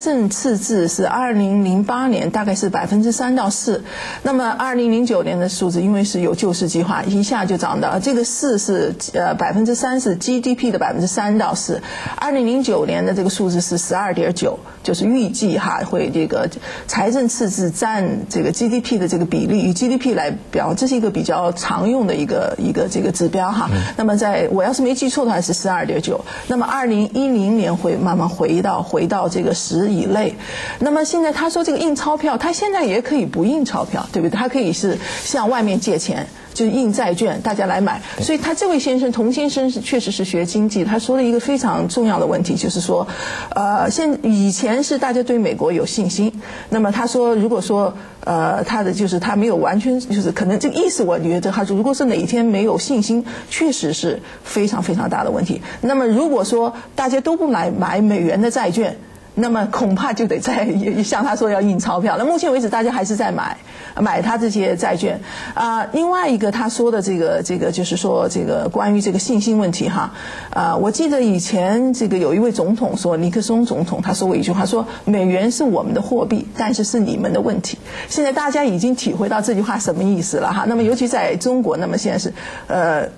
正赤字是二零零八年大概是百分之三到四，那么二零零九年的数字因为是有救市计划，一下就涨到这个四是呃百分之三是 GDP 的百分之三到四，二零零九年的这个数字是十二点九，就是预计哈会这个财政赤字占这个 GDP 的这个比例以 GDP 来表，这是一个比较常用的一个一个这个指标哈。那么在我要是没记错的话是十二点九，那么二零一零年会慢慢回到回到这个十。以内，那么现在他说这个印钞票，他现在也可以不印钞票，对不对？他可以是向外面借钱，就是印债券，大家来买。所以他这位先生童先生是确实是学经济，他说了一个非常重要的问题，就是说，呃，现以前是大家对美国有信心，那么他说如果说呃他的就是他没有完全就是可能这个意思，我觉得他说如果是哪一天没有信心，确实是非常非常大的问题。那么如果说大家都不来买美元的债券。那么恐怕就得再向他说要印钞票。那目前为止，大家还是在买买他这些债券啊。另外一个他说的这个这个就是说这个关于这个信心问题哈啊，我记得以前这个有一位总统说尼克松总统他说过一句话说美元是我们的货币，但是是你们的问题。现在大家已经体会到这句话什么意思了哈。那么尤其在中国，那么现在是呃。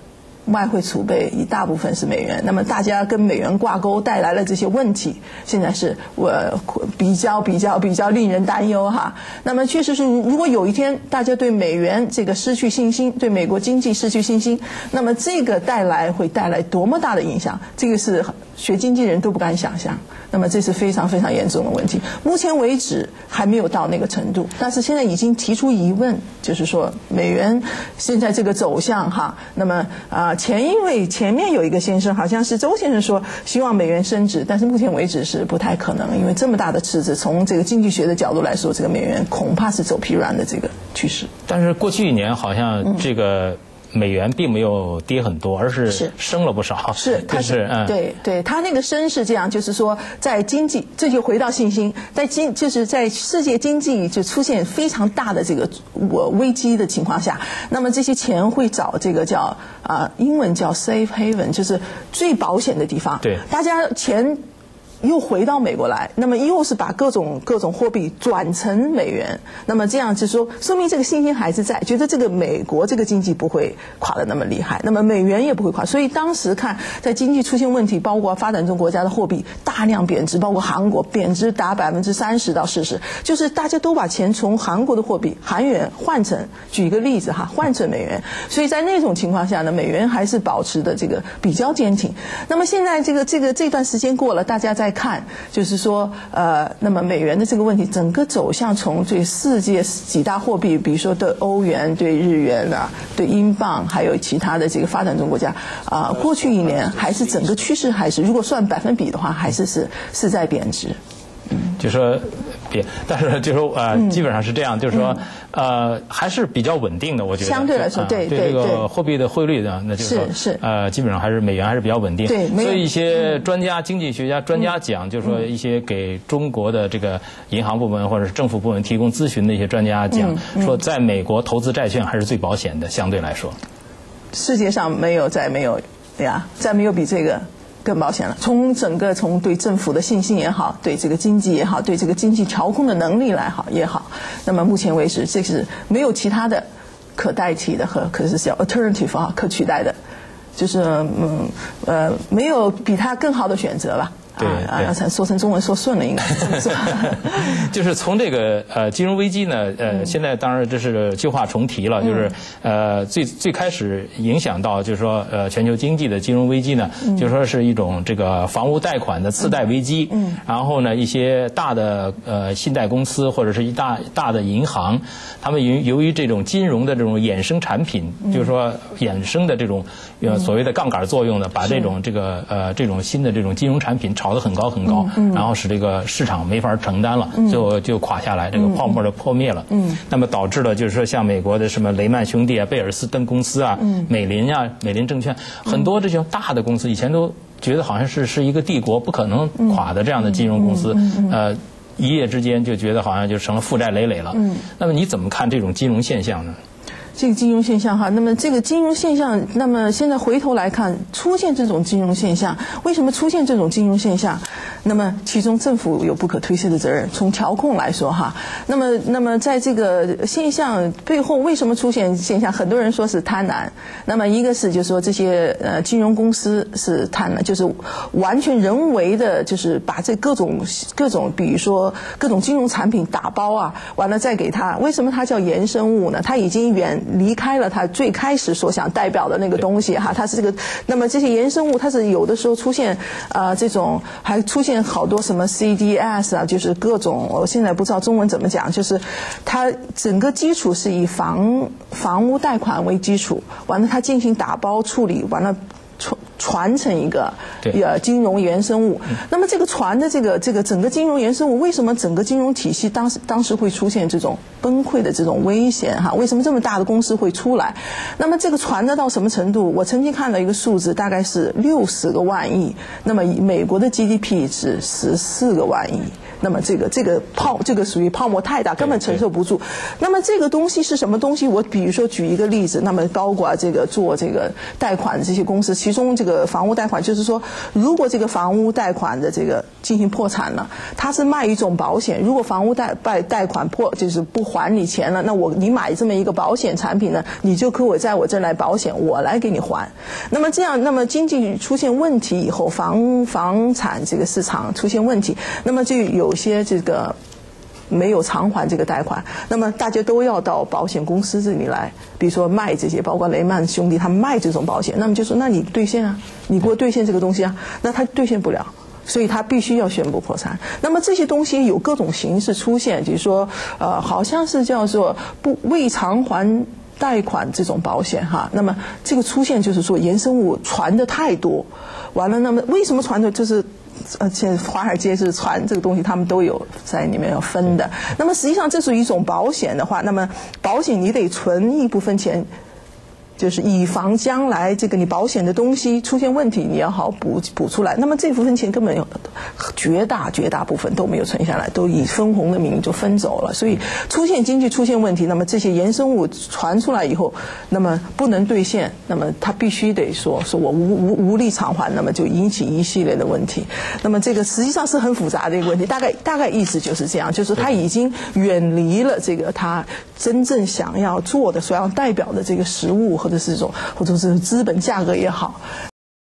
外汇储备一大部分是美元，那么大家跟美元挂钩带来了这些问题，现在是我比较比较比较令人担忧哈。那么确实是，如果有一天大家对美元这个失去信心，对美国经济失去信心，那么这个带来会带来多么大的影响？这个是学经济人都不敢想象。那么这是非常非常严重的问题。目前为止还没有到那个程度，但是现在已经提出疑问，就是说美元现在这个走向哈。那么啊，前一位前面有一个先生，好像是周先生说希望美元升值，但是目前为止是不太可能，因为这么大的赤字，从这个经济学的角度来说，这个美元恐怕是走疲软的这个趋势。但是过去一年好像这个。美元并没有跌很多，而是升了不少。是，它是，嗯对对，它那个升是这样，就是说，在经济，这就回到信心，在经，就是在世界经济就出现非常大的这个我危机的情况下，那么这些钱会找这个叫啊，英文叫 safe haven，就是最保险的地方。对，大家钱。又回到美国来，那么又是把各种各种货币转成美元，那么这样就是说，说明这个信心还是在，觉得这个美国这个经济不会垮的那么厉害，那么美元也不会垮。所以当时看在经济出现问题，包括发展中国家的货币大量贬值，包括韩国贬值达百分之三十到四十，就是大家都把钱从韩国的货币韩元换成，举一个例子哈，换成美元。所以在那种情况下呢，美元还是保持的这个比较坚挺。那么现在这个这个这段时间过了，大家在。看，就是说，呃，那么美元的这个问题，整个走向从这世界几大货币，比如说对欧元、对日元啊、对英镑，还有其他的这个发展中国家，啊，过去一年还是整个趋势还是，如果算百分比的话，还是是是在贬值。嗯，就说。别，但是就说呃，基本上是这样，就是说呃，还是比较稳定的，我觉得相对来说，对对这个货币的汇率呢，那就是说是呃，基本上还是美元还是比较稳定。对，所以一些专家、经济学家、专家讲，就是说一些给中国的这个银行部门或者是政府部门提供咨询的一些专家讲，说在美国投资债券还是最保险的，相对来说。世界上没有再没有呀，再没有比这个。更保险了。从整个从对政府的信心也好，对这个经济也好，对这个经济调控的能力来好也好，那么目前为止，这是没有其他的可代替的和可是叫 alternative 啊，可取代的，就是嗯呃，没有比它更好的选择了。对啊，说成中文说顺了应该。就是从这个呃金融危机呢，呃现在当然这是旧话重提了，就是呃最最开始影响到就是说呃全球经济的金融危机呢，就说是一种这个房屋贷款的次贷危机。嗯。然后呢，一些大的呃信贷公司或者是一大大的银行，他们由由于这种金融的这种衍生产品，就是说衍生的这种呃所谓的杠杆作用呢，把这种这个呃这种新的这种金融产品炒。得很高很高，然后使这个市场没法承担了，最后就垮下来，这个泡沫就破灭了。那么导致了就是说，像美国的什么雷曼兄弟啊、贝尔斯登公司啊、美林啊、美林证券，很多这些大的公司，以前都觉得好像是是一个帝国不可能垮的这样的金融公司，呃，一夜之间就觉得好像就成了负债累累了。那么你怎么看这种金融现象呢？这个金融现象哈，那么这个金融现象，那么现在回头来看，出现这种金融现象，为什么出现这种金融现象？那么其中政府有不可推卸的责任。从调控来说哈，那么那么在这个现象背后，为什么出现现象？很多人说是贪婪。那么一个是就是说这些呃金融公司是贪婪，就是完全人为的，就是把这各种各种，比如说各种金融产品打包啊，完了再给他。为什么它叫衍生物呢？它已经远离开了它最开始所想代表的那个东西哈。它是这个，那么这些衍生物，它是有的时候出现啊这种还出现。好多什么 CDS 啊，就是各种，我现在不知道中文怎么讲，就是它整个基础是以房房屋贷款为基础，完了它进行打包处理，完了。传承一个呃金融原生物，那么这个传的这个这个整个金融原生物，为什么整个金融体系当时当时会出现这种崩溃的这种危险哈？为什么这么大的公司会出来？那么这个传的到什么程度？我曾经看到一个数字，大概是六十个万亿。那么美国的 GDP 是十四个万亿。那么这个这个泡这个属于泡沫太大，根本承受不住。那么这个东西是什么东西？我比如说举一个例子，那么包括这个做这个贷款的这些公司，其中这个房屋贷款，就是说，如果这个房屋贷款的这个进行破产了，它是卖一种保险。如果房屋贷贷贷款破，就是不还你钱了，那我你买这么一个保险产品呢，你就可我在我这来保险，我来给你还。那么这样，那么经济出现问题以后，房房产这个市场出现问题，那么就有。有些这个没有偿还这个贷款，那么大家都要到保险公司这里来，比如说卖这些，包括雷曼兄弟他卖这种保险，那么就说那你兑现啊，你给我兑现这个东西啊，那他兑现不了，所以他必须要宣布破产。那么这些东西有各种形式出现，就是说呃，好像是叫做不未偿还贷款这种保险哈，那么这个出现就是说衍生物传的太多，完了，那么为什么传的就是？而且华尔街是传这个东西，他们都有在里面要分的。那么实际上，这是一种保险的话，那么保险你得存一部分钱。就是以防将来这个你保险的东西出现问题，你要好补补出来。那么这部分钱根本有绝大绝大部分都没有存下来，都以分红的名义就分走了。所以出现经济出现问题，那么这些衍生物传出来以后，那么不能兑现，那么他必须得说说我无无无力偿还，那么就引起一系列的问题。那么这个实际上是很复杂的一个问题，大概大概意思就是这样，就是他已经远离了这个他真正想要做的、所要代表的这个实物和。这是种，或者是资本价格也好，